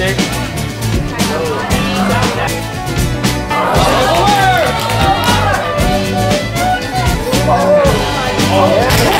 shake. Oh. Oh. Oh.